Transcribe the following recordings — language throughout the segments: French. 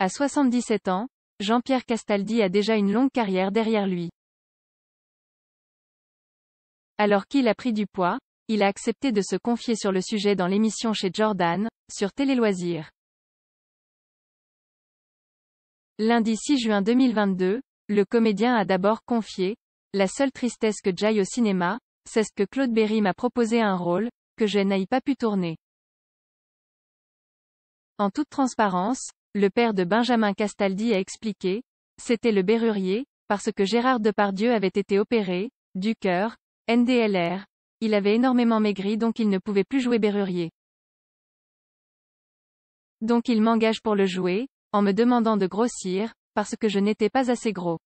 À 77 ans, Jean-Pierre Castaldi a déjà une longue carrière derrière lui. Alors qu'il a pris du poids, il a accepté de se confier sur le sujet dans l'émission chez Jordan, sur Télé Loisirs. Lundi 6 juin 2022, le comédien a d'abord confié, la seule tristesse que j'aille au cinéma, c'est ce que Claude Berry m'a proposé un rôle, que je n'aille pas pu tourner. En toute transparence, le père de Benjamin Castaldi a expliqué, c'était le Berrurier, parce que Gérard Depardieu avait été opéré, du cœur, NDLR, il avait énormément maigri donc il ne pouvait plus jouer Berrurier. Donc il m'engage pour le jouer, en me demandant de grossir, parce que je n'étais pas assez gros.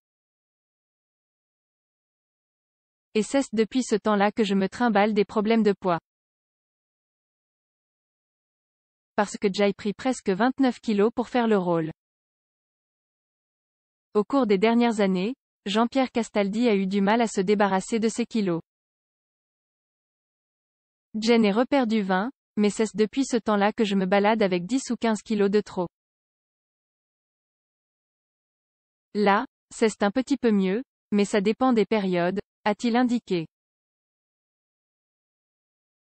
Et c'est depuis ce temps-là que je me trimballe des problèmes de poids. Parce que j'ai pris presque 29 kilos pour faire le rôle. Au cours des dernières années, Jean-Pierre Castaldi a eu du mal à se débarrasser de ses kilos. Jen est reperdu 20, mais c'est depuis ce temps-là que je me balade avec 10 ou 15 kilos de trop. Là, c'est un petit peu mieux, mais ça dépend des périodes, a-t-il indiqué.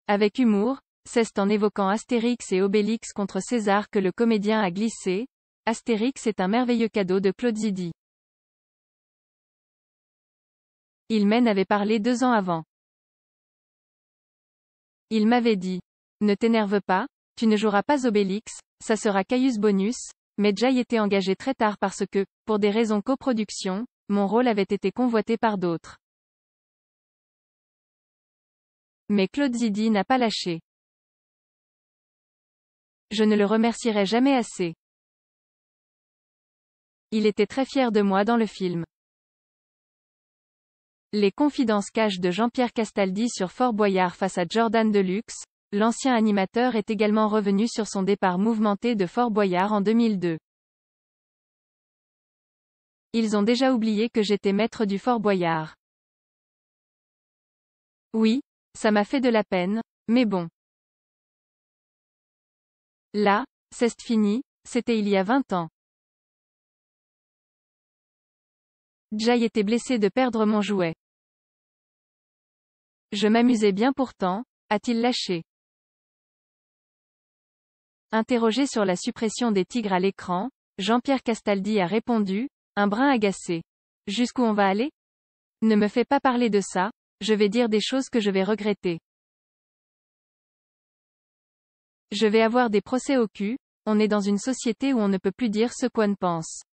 Avec humour, c'est en évoquant Astérix et Obélix contre César que le comédien a glissé. Astérix est un merveilleux cadeau de Claude Zidi. Il mène avait parlé deux ans avant. Il m'avait dit. Ne t'énerve pas, tu ne joueras pas Obélix, ça sera Caius Bonus, mais Jay était engagé très tard parce que, pour des raisons coproduction, mon rôle avait été convoité par d'autres. Mais Claude Zidi n'a pas lâché. Je ne le remercierai jamais assez. Il était très fier de moi dans le film. Les confidences caches de Jean-Pierre Castaldi sur Fort Boyard face à Jordan Deluxe, l'ancien animateur est également revenu sur son départ mouvementé de Fort Boyard en 2002. Ils ont déjà oublié que j'étais maître du Fort Boyard. Oui, ça m'a fait de la peine, mais bon. Là, c'est fini, c'était il y a 20 ans. Jay était blessé de perdre mon jouet. Je m'amusais bien pourtant, a-t-il lâché. Interrogé sur la suppression des tigres à l'écran, Jean-Pierre Castaldi a répondu, un brin agacé. Jusqu'où on va aller? Ne me fais pas parler de ça, je vais dire des choses que je vais regretter. Je vais avoir des procès au cul, on est dans une société où on ne peut plus dire ce qu'on pense.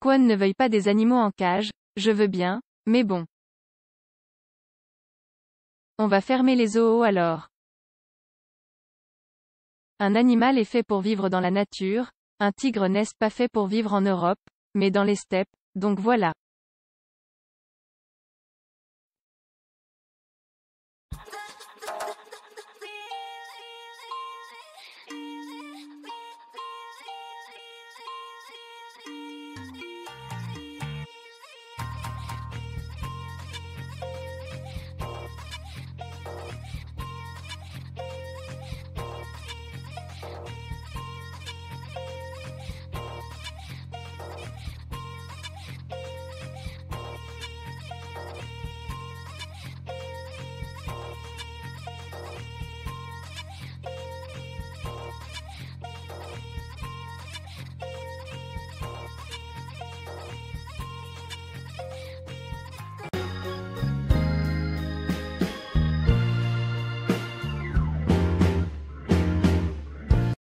Quan ne veuille pas des animaux en cage, je veux bien, mais bon. On va fermer les zoos alors. Un animal est fait pour vivre dans la nature, un tigre n'est pas fait pour vivre en Europe, mais dans les steppes, donc voilà.